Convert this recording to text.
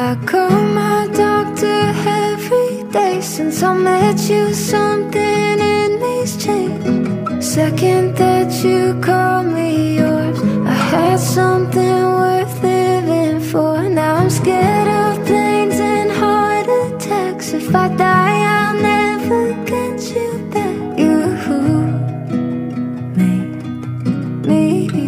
I call my doctor every day since I met you. Something in me's changed. Second that you call me yours, I had something worth living for. Now I'm scared of planes and heart attacks. If I die, I'll never get you back. You made me.